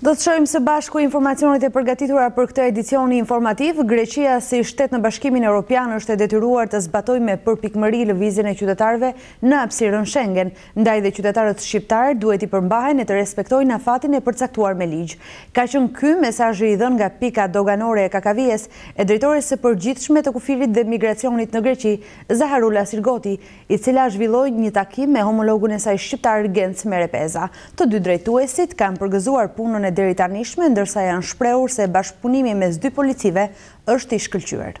Do të shohim së bashku informacionet e përgatitura për këtë edicion informativ. Greqia si shtet në Bashkimin Europian është e detyruar të zbatojë me përpikmëri lëvizjen e qytetarëve në hapësirën Schengen, ndaj dhe qytetarët shqiptarë duhet t'i përmbahen e të respektojnë afatin e përcaktuar me ligj. Ka qenë ky mesazhi i dhënë nga pika doganore e Kakavijes e drejtores së përgjithshme të kufirit dhe migracionit në Greqi, Zaharula Sirgoti, e cila zhvilloi një takim me homologun e saj shqiptar Genc Merepeza. Të dy drejtuesit kanë përgëzuar punën e deritanishme, ndërsa janë shprehur se bashkëpunimi mes dy policive është i shkëlqyer.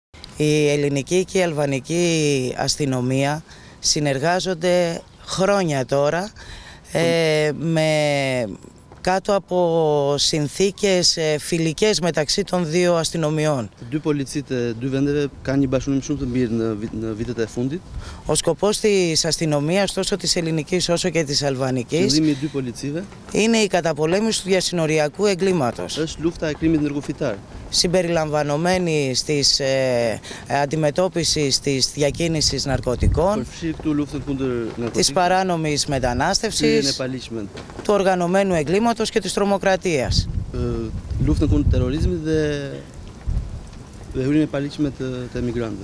η ελληνική και η αλβανική αστυνομία συνεργάζονται χρόνια τώρα ε, με κάτω από συνθήκες ε, φιλικές μεταξύ των δύο αστυνομιών. Euh, euh, euh, Ο σκοπός της αστυνομίας τόσο της ελληνικής όσο και της αλβανικής είναι η καταπολέμηση του διασυνοριακού εγκλήματος συμπεριλαμβανομένη στις ε, ε, αντιμετώπισης της διακίνησης ναρκωτικών, της παράνομης μετανάστευσης, του οργανωμένου εγκλήματος και της τρομοκρατίας. Ε, Βεύρινε Παλίτσι με τα, τα Μιγράντα.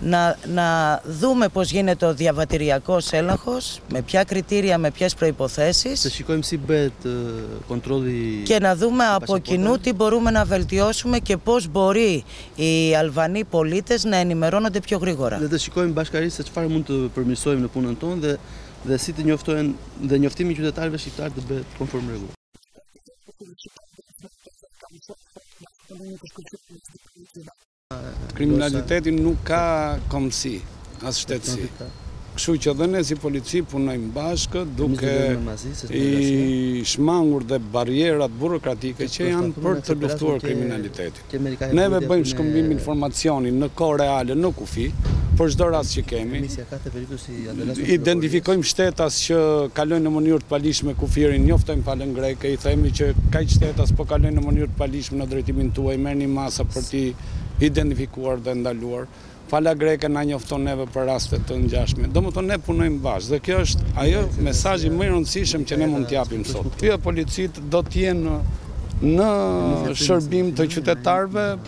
να, να δούμε πώς γίνεται ο διαβατηριακός έλεγχος, με ποια κριτήρια, με ποιες προϋποθέσεις ε, και να δούμε από κοινού τι μπορούμε να βελτιώσουμε και πώς μπορεί οι Αλβανοί πολίτες να ενημερώνονται πιο γρήγορα. Ναι, δεν και τα Kriminaliteti nuk ka kombësi, as shtetësi. Kështu që dhe ne si polici punojmë bashkë duke i shmangur dhe barrierat burokratike që janë për të luftuar kriminalitetin. Neve bëjmë shkëmbim informacioni në kohë reale në kufi, për çdo rast që kemi. Identifikojmë shtetas që kalojnë në mënyrë të paligjshme kufirin, njoftojmë palën greke, i themi që kaq shtetas po kalojnë në mënyrë të paligjshme në drejtimin tuaj, merrni masa për t'i identifikuar dhe ndaluar. Pala greke na njofton neve për raste të ngjashme. Domethënë ne punojmë bashkë dhe kjo është ajo mesazhi më i rëndësishëm që ne mund të japim sot. Policitë do të jenë në shërbim të qytetarëve,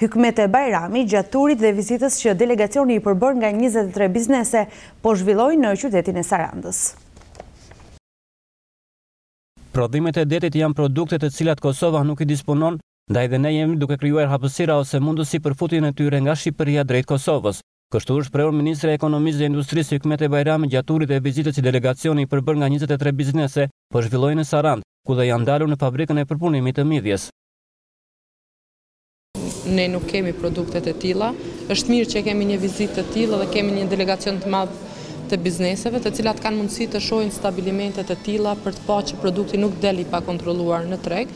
Hykmete Bajrami gjatë turit dhe vizitës që delegacioni i përbërë nga njëzet e tre biznese po zhvillojnë në qytetin e Sarandës. Prodhimet e detit janë produkte të cilat Kosova nuk i disponon, ndaj dhe ne jemi duke krijuar hapësira ose mundësi për futjen e tyre nga Shqipëria drejt Kosovës. Kështu është shprehur ministrja e Ekonomisë dhe Industrisë Hykmete Bajrami gjatë turit dhe vizitës që delegacioni i përbërë nga njëzet e tre biznese po zhvillojnë në Sarandë, ku dhe janë ndalur në fabrikën e përpunimit të midhjes. Ne nuk kemi produktet e tilla. Është mirë që kemi një vizitë të tillë dhe kemi një delegacion të madh të bizneseve, të cilat kanë mundësi të shohin stabilimentet e tilla për të pa që produkti nuk del i pakontrolluar në treg.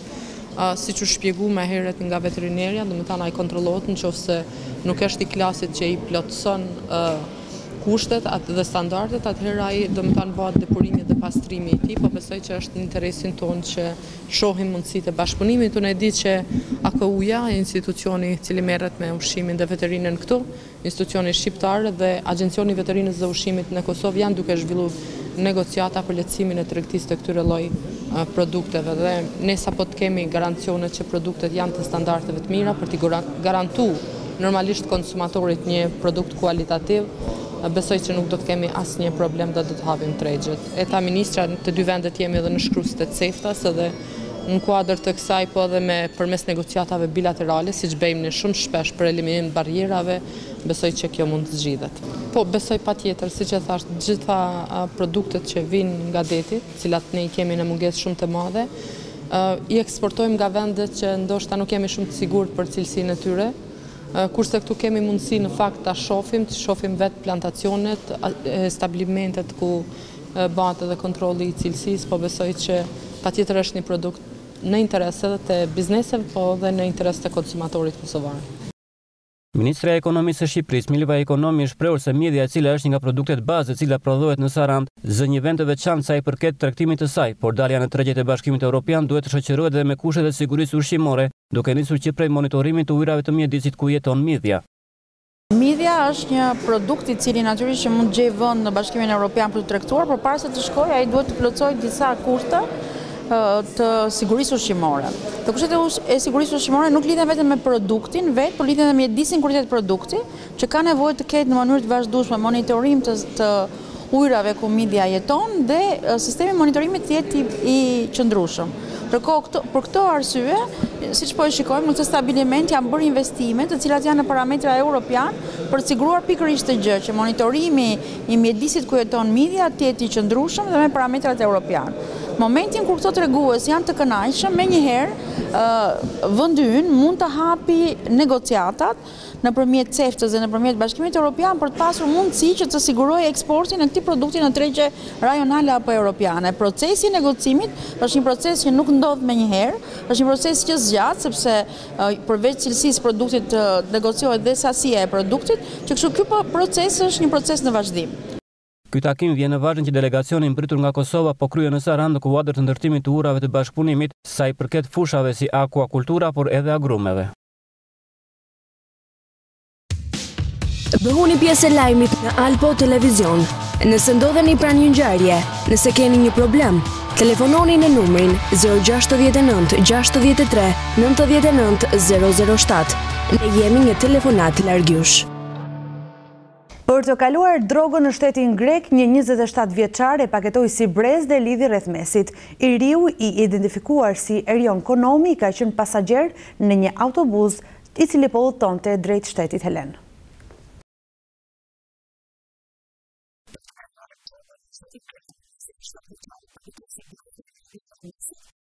Siç u shpjegu më herët nga veterinerja, domethënë ai kontrollohet në qofë se nuk është i klasit që i plotëson kushtet dhe standardet, atëherë ai domethënë bëhet depurimi dhe pastrimi i tij, po besoj që është në interesin tonë që Shohim mundësitë e bashkëpunimit. Unë e di që AKU-ja, institucioni i cili merret me ushqimin dhe veterinën këtu, institucioni shqiptar dhe Agjencioni i Veterinës dhe Ushqimit në Kosovë janë duke zhvillu negociata për lehtësimin e tregtisë të këtyre lloj produkteve dhe ne sapo të kemi garancionet që produktet janë të standardeve të mira për t'i garantu normalisht konsumatorit një produkt kualitativ, besoj që nuk do të kemi asnjë problem dhe do të hapim tregjet. E tha ministri, të dy vendet jemi edhe në shkresat e CEFTA-s edhe në kuadër të kësaj po edhe me përmes negociatave bilaterale, siç bëjmë ne shumë shpesh për eliminim të barrierave, besoj që kjo mund të zgjidhet. Po, besoj patjetër, siç e thashë, të gjitha produktet që vijnë nga deti, të cilat ne i kemi në mungesë shumë të madhe, i eksportojmë nga vende që ndoshta nuk jemi shumë të sigurt për cilësinë e tyre, Kurse këtu kemi mundësi në fakt ta shofim, të shofim vetë plantacionet, stablimentet ku bahet edhe kontrolli i cilësisë, po besoj që patjetër është një produkt në interes edhe të bizneseve, po edhe në interes të konsumatorit kosovar. Ministrja e Ekonomisë së Shqipërisë, Milva Ekonomi është shprehur se midhja e cila është një nga produktet bazë e cila prodhohet në Sarandë, zë një vend të veçantë sa i përket tregtimit të saj, por dalja në tregjet e Bashkimit Europian duhet të shoqërohet edhe me kushtet e sigurisë ushqimore. Duke nisur që prej monitorimit të ujërave të mjedisit ku jeton midhja. Midhja është një produkt i cili natyrisht që mund të gjejë vend në Bashkimin Europian për t'u tregtuar, por para se të shkojë ai duhet të plotësojë disa kushte të sigurisë ushqimore. Të kushtet e sigurisë ushqimore nuk lidhen vetëm me produktin vetë, por lidhen edhe me mjedisin ku rritet produkti, që ka nevojë të ketë në mënyrë të vazhdueshme monitorim të të ujërave ku midhja jeton dhe sistemi i monitorimit të jetë i qëndrueshëm. Për këtë, për këtë arsye, siç po e shikojmë në këtë stabiliment janë bërë investime, të cilat janë në parametra europianë për të siguruar pikërisht këtë gjë, që monitorimi i mjedisit ku jeton midhja të jetë i qëndrueshëm dhe me parametrat europianë. Momentin kur këto tregues janë të kënaqshëm, menjëherë vendi ynë mund të hapi negociatat, nëpërmjet CEFTA-s dhe nëpërmjet Bashkimit Europian për të pasur mundësi që të sigurojë eksportin e këtij produkti në tregje rajonale apo europiane. Procesi i negocimit është një proces që nuk ndodh menjëherë, është një proces që zgjat sepse përveç cilësisë së produktit negociohet dhe sasia e produktit, që kështu ky proces është një proces në vazhdim. Ky takim vjen në vazhdën që delegacioni i mbërritur nga Kosova po kryen në Sarandë në kuadër të ndërtimit të urave të bashkëpunimit sa i përket fushave si akuakultura por edhe agrumeve. Bëhuni pjesë e lajmit në Alpo Televizion. Nëse ndodheni pranë një ngjarje, nëse keni një problem, telefononi në numrin 069 63 99 007. Ne jemi një telefonatë larg jush. Për të kaluar drogën në shtetin grek, një njëzet e shtatë vjeçar e paketoi si brez dhe e lidhi rreth mesit. I riu, i identifikuar si Erion Konomi, ka qenë pasagjer në një autobuz, i cili po udhëtonte drejt shtetit helen.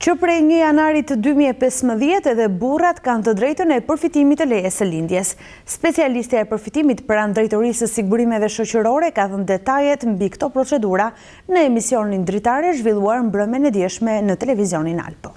Që prej një janarit dy mijë e pesëmbëdhjetë edhe burrat kanë të drejtën e përfitimit të lejes së lindjes. Specialistja e përfitimit pranë Drejtorisë së Sigurimeve Shoqërore ka dhënë detajet mbi këto procedura në emisionin Dritare zhvilluar mbrëmjen e djeshme në Televizionin Alpo.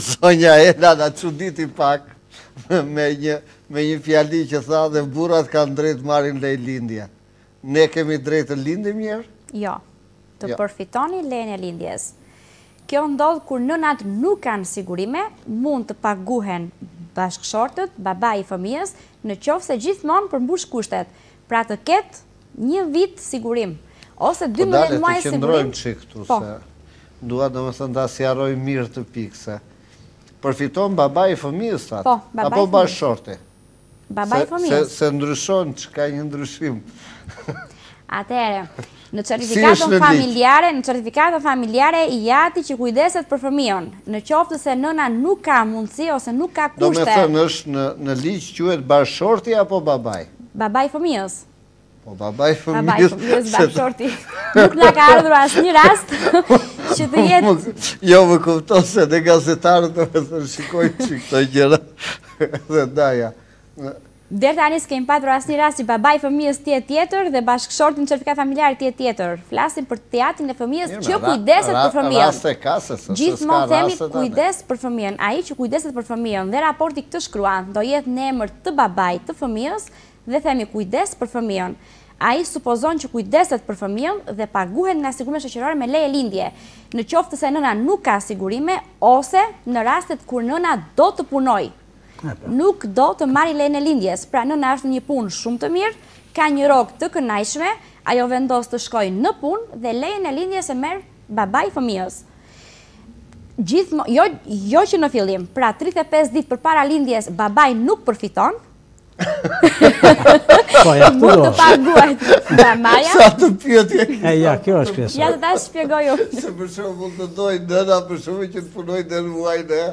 Zonja Ela na çuditi pak me një me një fjali që tha dhe burrat kanë drejtë marrin leje lindje. Ne kemi drejtë të lindim njeri? Jo, jo, të përfitoni lejen e lindjes. Kjo ndodh kur nënat nuk kanë sigurime, mund të paguhen bashkëshortët, babai i fëmijës, në qoftë se gjithmonë përmbush kushtet. Pra të ketë një vit sigurim, ose dymbëdhjetë muaj sigurim. Po dale të qëndrojmë çik këtu, po, se dua domethënë ta sqarojmë mirë këtë pikë se përfiton babai i fëmijës atë, po, apo bashkëshorti? Babai i fëmijës. Se ndryshon se ka një ndryshim. Atëherë, Në certifikatën familjare, në certifikatën familjare i jati që kujdeset për fëmijën, në qoftë se nëna nuk ka mundësi ose nuk ka kushte. Domethënë është në ligj quhet bashkëshorti apo babai? Babai i fëmijës. Po babai i fëmijës. Babai i fëmijës, bashkëshorti. Nuk na ka ardhur asnjë rast që të jetë. Jo më kupto se ne gazetarët domethënë shikojmë këto gjëra dhe ndaj. Deri tani s'kemi patur asnjë rast që babai i fëmijës të jetë tjetër dhe bashkëshorti në certifikatë familjare të jetë tjetër. Flasim për të jatin e fëmijës që kujdeset për fëmijën. Gjithmonë themi kujdes për fëmijën. Ai që kujdeset për fëmijën dhe raporti këtë shkruan, do jetë në emër të babait të fëmijës dhe themi kujdes për fëmijën. Ai supozon që kujdeset për fëmijën dhe paguhet nga sigurimet shoqërore me leje lindje, në qoftë se nëna nuk ka sigurime ose në rastet kur nëna do të punojë. Nuk do të marrë lejen e lindjes, pra nëna është në një punë shumë të mirë, ka një rrogë të kënaqshme, ajo vendos të shkojë në punë dhe lejen e lindjes e merr babai i fëmijës. Gjithmonë, jo, jo që në fillim, pra 35 ditë përpara lindjes babai nuk përfiton, Po ja këtu do. Nga Maja. Sa të pyesja. E ja, kjo është kjo. Ja ta shpjegoj unë. Se për shembull mund të dojë nëna për shembull që të punojë në muajin e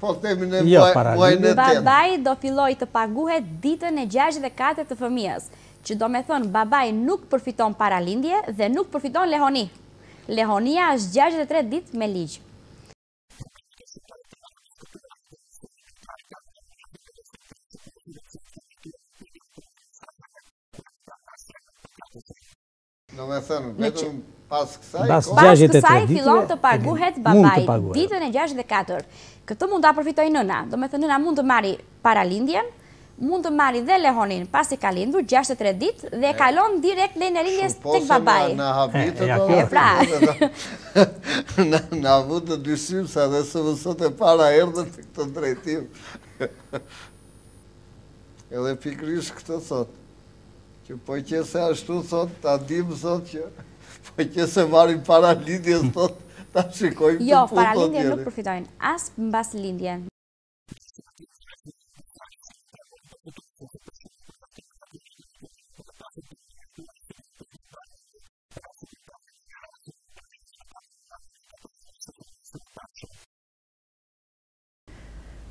Po themi në jo, muajin e tetë. Babai do fillojë të paguhet ditën e 64 të fëmijës, që domethënë babai nuk përfiton paralindje dhe nuk përfiton lehoni. Lehonia është 63 ditë me ligj. Domethënë, vetëm pas kësaj, pas kësaj fillon të paguhet babai ditën e 64. Këtë mund ta përfitojë nëna. Domethënë nëna mund të marri paralindjen, mund të marri dhe lehoninë pasi ka lindur 63 ditë dhe kalon direkt leja e lindjes tek babai. Në habitë të dhe pra. Në avut të dyshim se dhe së mësot e para erdhe të këtë drejtim. Edhe pikërisht këtë thotë. Që po qe se ashtu thotë, ta dimë thotë që po qe se marrim paralindje thotë, ta shikojmë të jo, punë. Jo, paralindje nuk përfitojnë, as mbaslindje.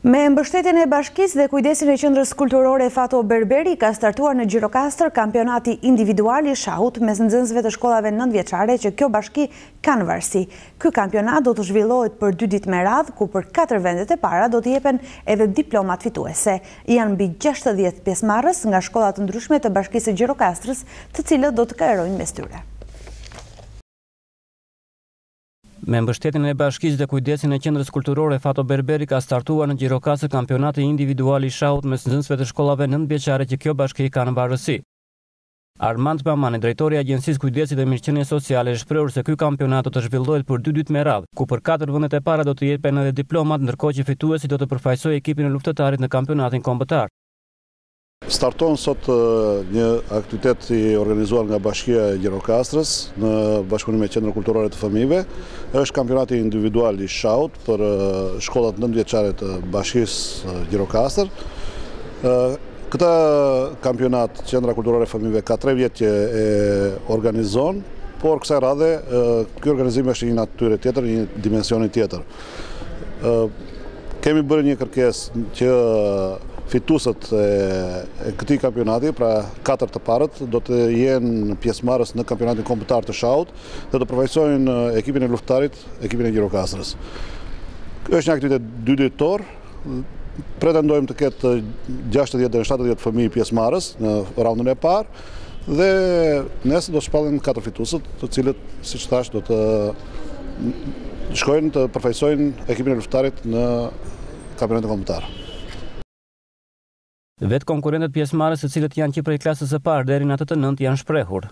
Me mbështetjen e bashkisë dhe kujdesin e Qendrës Kulturore Fato Berberi ka startuar në Gjirokastër kampionati individual i shahut mes nxënësve të shkollave nëntëvjeçare që kjo bashki ka në varësi. Ky kampionat do të zhvillohet për dy ditë me radhë ku për katër vendet e para do të jepen edhe diplomat fituese. Janë mbi gjashtëdhjetë pjesëmarrës nga shkolla të ndryshme të Bashkisë së Gjirokastrës të cilët do të garojnë mes tyre. Me mbështetjen e bashkisë dhe kujdesin e Qendrës Kulturore Fato Berberi ka startuar në Gjirokastër kampionati individual i shahut mes nxënësve të shkollave nëntëvjeçare që kjo bashki ka në varësi. Armand Mamani, drejtori i Agjencisë Kujdesit dhe Mirëqenies Sociale është shprehur se ky kampionat do të zhvillohet për dy ditë me radhë, ku për katër vendet e para do të jepen edhe diplomat, ndërkohë që fituesi do të përfaqësojë ekipin e Luftëtarit në kampionatin kombëtar. Starton sot një aktivitet i organizuar nga Bashkia e Gjirokastrës në bashkëpunim me Qendrën Kulturore të Fëmijëve. Është kampionati individual i shahut për shkollat nëntëvjeçare të Bashkisë Gjirokastër. Këtë kampionat Qendra Kulturore e Fëmijëve ka 3 vjet që e organizon, por kësaj radhe ky organizim është një natyre tjetër, një dimensioni tjetër. Kemi bërë një kërkesë që fituesit e këtij kampionati, pra 4 të parët, do të jenë pjesëmarrës në kampionatin kombëtar të shahut dhe do përfaqësojnë ekipin e Luftëtarit, ekipin e Gjirokastrës. Është një aktivitet 2 ditor, pretendojmë të ketë 60 deri 70 fëmijë pjesëmarrës në raundin e parë, Dhe nesër do shpallen katër fituesit, të cilët, siç thashë, do të shkojnë të përfaqësojnë ekipin e Luftëtarit në kampionatin kombëtar. Vetë konkurrentët pjesëmarrës të cilët janë që prej klasës së parë deri në atë të nëntë janë shprehur.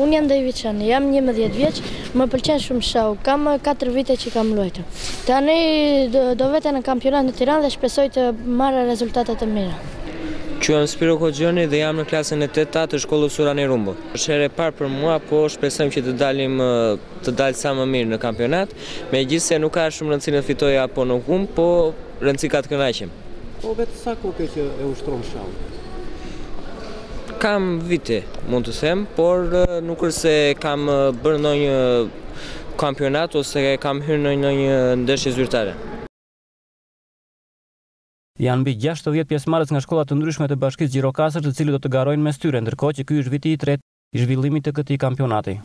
Unë jam David Shani, jam 11 vjeç, më pëlqen shumë shahu. Kam 4 vite që kam luajtur. Tani do, do vete në kampionat në Tiranë dhe shpresoj të marrë rezultate të mira. Quhem Spiro Hoxhoni dhe jam në klasën e 8-të të shkollës Urani Rumbo. Është herë e parë për mua, po shpresojmë që të dalim të dalë sa më mirë në kampionat, megjithëse nuk ka shumë rëndësi në fitoj apo në humb, po rëndësi ka të kënaqem. Po vetë sa kohë ke që e ushtron shahun? Kam vite, mund të them, por nuk është se kam bërë ndonjë kampionat ose kam hyrë në ndonjë ndeshje zyrtare. Janë mbi gjashtëdhjetë pjesëmarrës nga shkolla të ndryshme të bashkisë Gjirokastër të cilët do të garojnë mes tyre, ndërkohë që ky është viti i tretë i zhvillimit të këtij kampionati.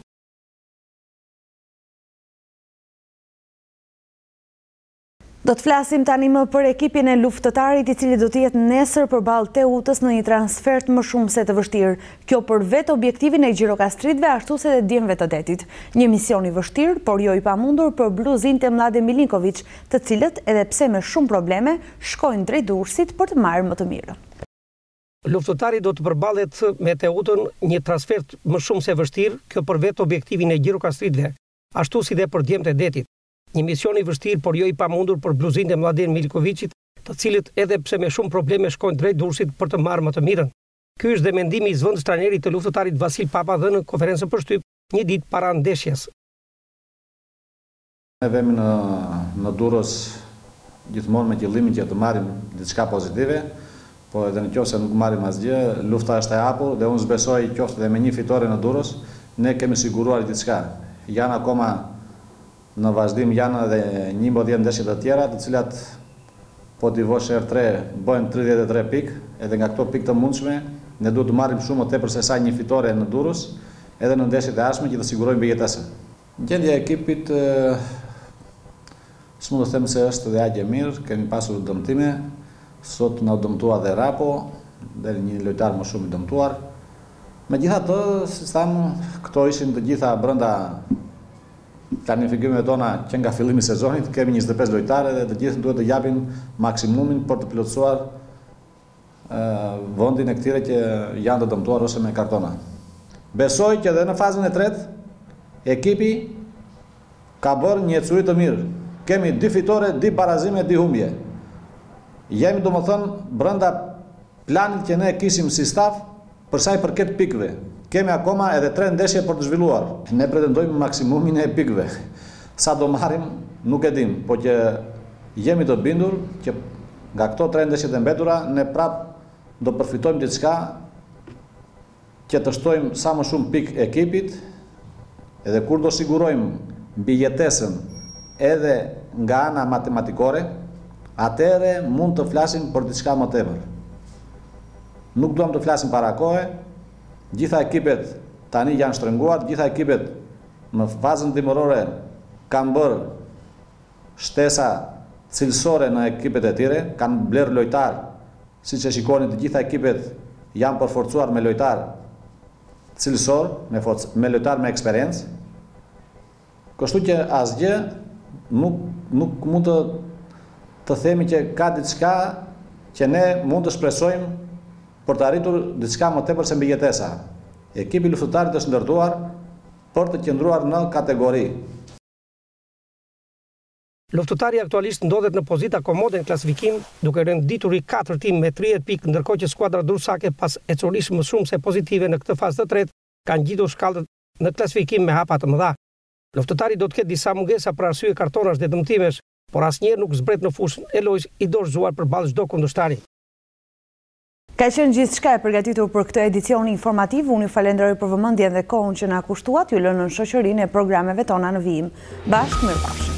Do të flasim tani më për ekipin e Luftëtarit i cili do të jetë nesër përballë Teutës në një transfertë më shumë se të vështirë. Kjo për vetë objektivin e gjirokastritëve ashtu si dhe djemve të detit. Një mision i vështirë, por jo i pamundur për bluzinjtë e Mladen Milinkoviq, të cilët, edhe pse me shumë probleme, shkojnë drejt Durrësit për të marrë më të mirën. Luftëtari do të përballet me Teutën një transfertë më shumë se vështirë, kjo për vetë objektivin e gjirokastritëve ashtu si dhe për djemtë e detit. Një mision i vështirë por jo i pamundur për bluzinjtë e Mladen Milinkoviqit, të cilët edhe pse me shumë probleme shkojnë drejt Durrësit për të marrë më të mirën. Ky është dhe mendimi i zëvendëstrajnerit të Luftëtarit Vasil Papa dhënë në konferencën për shtyp një ditë para ndeshjes. Ne vemi në në Durrës gjithmonë me qëllimin që të marrim diçka pozitive, Po edhe në qoftë se nuk marrim asgjë, lufta është e hapur dhe unë s'besoj qoftë dhe me një fitore në Durrës, ne kemi siguruar gjithçka. Janë akoma në vazhdim janë edhe njëmbëdhjetë ndeshje të tjera, të cilat po t'i vësh herë tre bëhen tridhjetë e tre pikë, edhe nga këto pikë të mundshme, ne duhet të marrim shumë më tepër sesa një fitore në Durrës, edhe në ndeshjet e ardhshme që të sigurojmë mbijetesën. Gjendja e ekipit s'mund të them se është dhe aq e mirë, kemi pasur dëmtime, sot na dëmtua dhe Rapo, dhe një lojtar më shumë i dëmtuar. Megjithatë, siç thamë, këto ishin të gjitha brenda planifikimeve tona që nga fillimi i sezonit, kemi njëzet e pesë lojtarë dhe të gjithë duhet të japin maksimumin për të plotësuar vendin e këtyre që janë të dëmtuar ose me kartona. Besoj që dhe në fazën e tretë ekipi ka bërë një ecuri të mirë. Kemi dy fitore, dy barazime, dy humbje. Jemi domethënë brenda planit që ne kishim si staf Për sa i përket pikëve, kemi akoma edhe tre ndeshje për të zhvilluar. Ne pretendojmë maksimumin e pikëve. Sa do marrim, nuk e dimë, po që jemi të bindur që nga këto tre ndeshje të mbetura ne prapë do përfitojmë diçka që të shtojmë sa më shumë pikë ekipit dhe kur do sigurojmë mbijetesën edhe nga ana matematikore, atëherë mund të flasim për diçka më tepër. Nuk duam të flasim para kohe, gjitha ekipet tani janë shtrënguar, të gjitha ekipet në fazën dimërore kanë bërë shtesa cilësore në ekipet e tyre, kanë blerë lojtarë, siç e shikoni të gjitha ekipet janë përforcuar me lojtarë cilësorë, me lojtarë me eksperiencë. Kështu që asgjë nuk nuk mund të të themi që ka diçka që ne mund të shpresojmë për të arritur diçka më tepër se mbijetesa. Ekipi i Luftëtarit është ndërtuar për të qëndruar në kategori. Luftëtari aktualisht ndodhet në pozita komode në klasifikim, duke renditur i katërti me tridhjetë pikë, ndërkohë që skuadra durrsake pas ecurisë më shumë se pozitive në këtë fazë të tretë kanë ngjitur shkallët. Në klasifikim me hapa të mëdha, Luftëtari do të ketë disa mungesa për arsye kartonash dhe dëmtimesh, por asnjëherë nuk zbret në fushën e lojës i dorëzuar përballë çdo kundërshtari. Ka qenë gjithçka e përgatitur për këtë edicion informativ, unë ju falënderoj për vëmendjen dhe kohën që na kushtuat, ju lë nën shoqërinë e programeve tona në vijim. Bashkë, mirëpafshim!